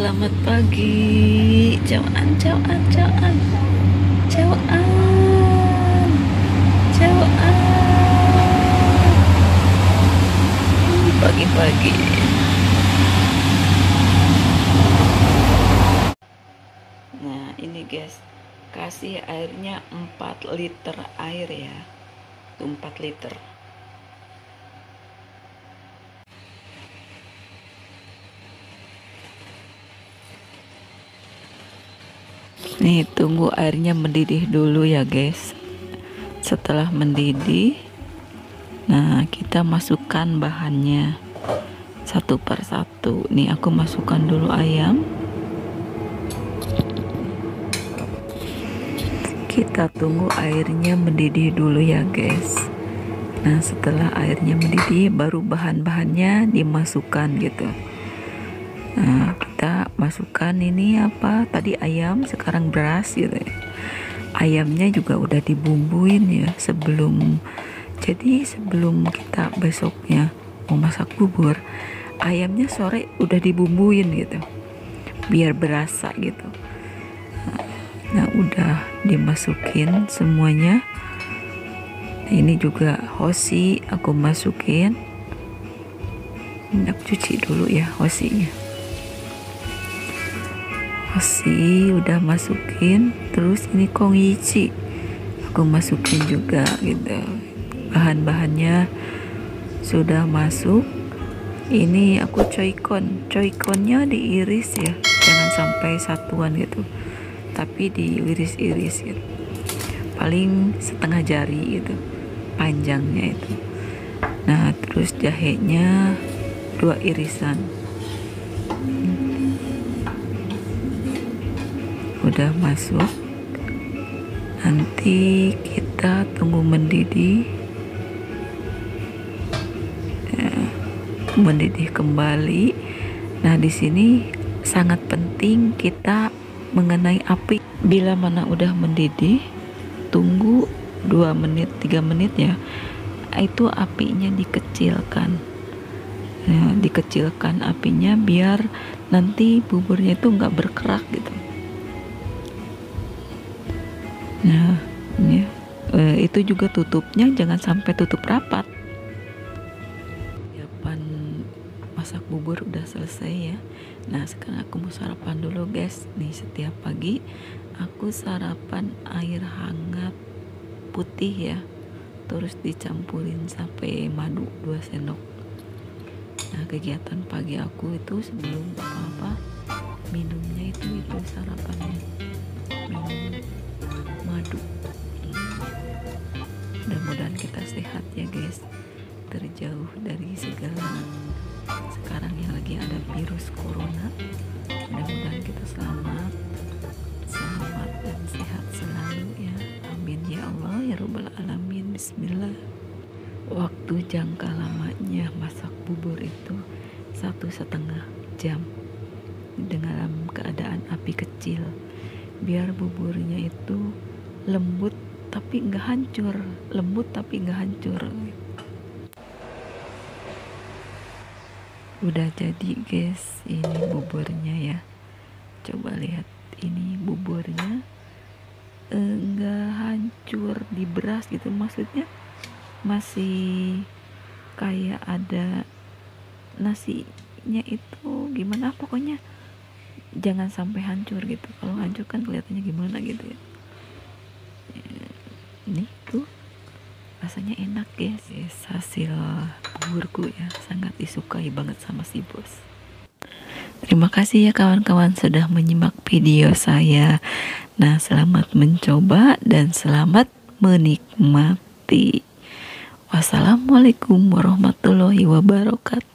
selamat pagi. Cauan, cauan, cauan, cauan, cauan. Pagi-pagi. Nah, ini guys, kasih airnya 4 liter air ya. Tuh 4 liter. Nih, tunggu airnya mendidih dulu ya, guys. Setelah mendidih, nah kita masukkan bahannya satu per satu. Nih, aku masukkan dulu ayam. Kita tunggu airnya mendidih dulu ya, guys. Nah, setelah airnya mendidih, baru bahan-bahannya dimasukkan gitu. Nah, kita masukkan ini apa? Tadi ayam, sekarang beras gitu ya. Ayamnya juga udah dibumbuin ya sebelum jadi sebelum kita besoknya mau masak bubur, ayamnya sore udah dibumbuin gitu. Biar berasa gitu. Nah, udah dimasukin semuanya. Nah, ini juga hosi aku masukin. Ini aku cuci dulu ya hosinya. Hoshi udah masukin. Terus ini kongichi aku masukin juga gitu. Bahan-bahannya sudah masuk. Ini aku coikon coikonnya diiris ya jangan sampai satuan gitu. Tapi diiris-iris gitu. Paling setengah jari gitu panjangnya itu. Nah terus jahenya dua irisan udah masuk. Nanti kita tunggu mendidih. Ya, mendidih kembali. Nah di sini sangat penting kita mengenai api. Bila mana udah mendidih tunggu 2 menit 3 menit ya. Itu apinya dikecilkan. Ya, dikecilkan apinya biar nanti buburnya itu nggak berkerak gitu Nah, ini eh, itu juga tutupnya jangan sampai tutup rapat. Siapan masak bubur udah selesai ya. Nah, sekarang aku mau sarapan dulu, guys. Nih, setiap pagi aku sarapan air hangat putih ya. Terus dicampurin sampai madu 2 sendok. Nah, kegiatan pagi aku itu sebelum apa-apa minumnya itu itu sarapannya. Ya guys. Terjauh dari segala sekarang yang lagi ada virus corona. Mudah-mudahan kita selamat selamat dan sehat selalu ya. Amin. Ya Allah ya robbal alamin. Bismillah. Waktu jangka lamanya masak bubur itu satu setengah jam dengan keadaan api kecil. Biar buburnya itu lembut tapi nggak hancur lembut tapi nggak hancur. Udah jadi guys ini buburnya ya. Coba lihat ini buburnya. Eh, nggak hancur di beras gitu maksudnya masih kayak ada nasinya itu gimana? Pokoknya jangan sampai hancur gitu. Kalau hancur kan kelihatannya gimana gitu ya ini tuh rasanya enak guys yes, hasil buburku ya. Sangat disukai banget sama si bos. Terima kasih ya kawan-kawan sudah menyimak video saya. Nah selamat mencoba dan selamat menikmati. Wassalamualaikum warahmatullahi wabarakatuh